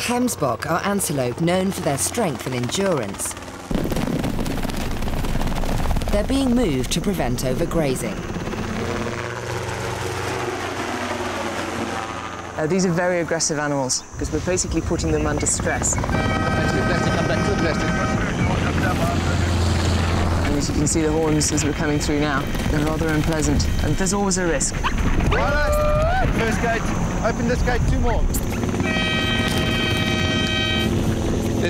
Gemsbok are antelope known for their strength and endurance. They're being moved to prevent overgrazing. Uh, these are very aggressive animals because we're basically putting them under stress. And as you can see the horns as we're coming through now, they're rather unpleasant and there's always a risk. First gate. Open this gate, two more.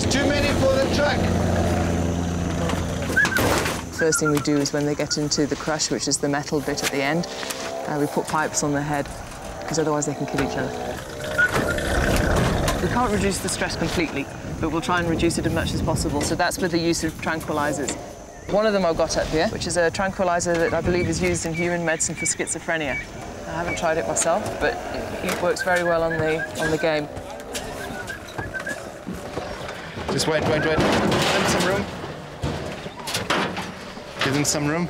There's too many for the truck. First thing we do is when they get into the crush, which is the metal bit at the end, uh, we put pipes on their head because otherwise they can kill each other. We can't reduce the stress completely, but we'll try and reduce it as much as possible. So that's with the use of tranquilizers. One of them I've got up here, which is a tranquilizer that I believe is used in human medicine for schizophrenia. I haven't tried it myself, but it works very well on the, on the game. Just wait, wait, wait. Give them some room. Give them some room.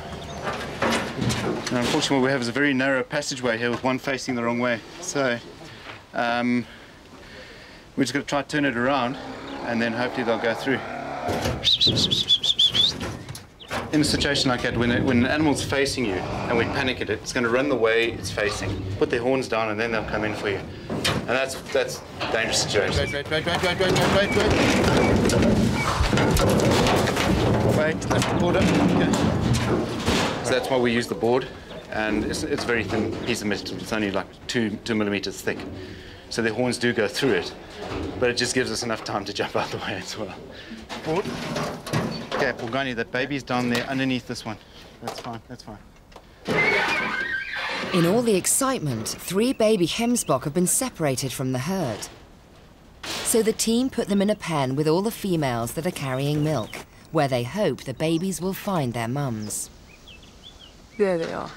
And unfortunately, what we have is a very narrow passageway here with one facing the wrong way. So um, we're just going to try to turn it around and then hopefully they'll go through. In a situation like that, when, it, when an animal's facing you and we panic at it, it's going to run the way it's facing. Put their horns down and then they'll come in for you. And that's that's a dangerous situation. Wait, wait, wait, wait, wait, wait, wait, wait, wait. Wait, lift the board up. Okay. So that's why we use the board. And it's, it's a very thin piece of metal. It's only like two, two millimeters thick. So the horns do go through it. But it just gives us enough time to jump out the way as well. Board. Okay, Pulgani, that baby's down there underneath this one. That's fine, that's fine. In all the excitement, three baby Gemsbok have been separated from the herd. So the team put them in a pen with all the females that are carrying milk, where they hope the babies will find their mums. There they are.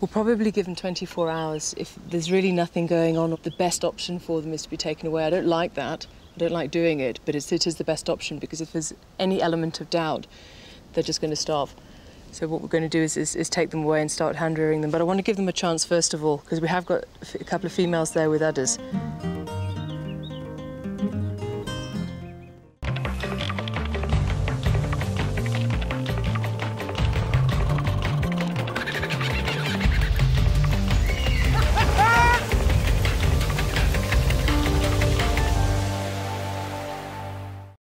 We'll probably give them 24 hours. If there's really nothing going on, the best option for them is to be taken away. I don't like that. I don't like doing it, but it's, it is the best option because if there's any element of doubt, they're just going to starve. So what we're going to do is, is, is take them away and start hand rearing them. But I want to give them a chance first of all because we have got a couple of females there with udders.